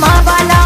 मावाला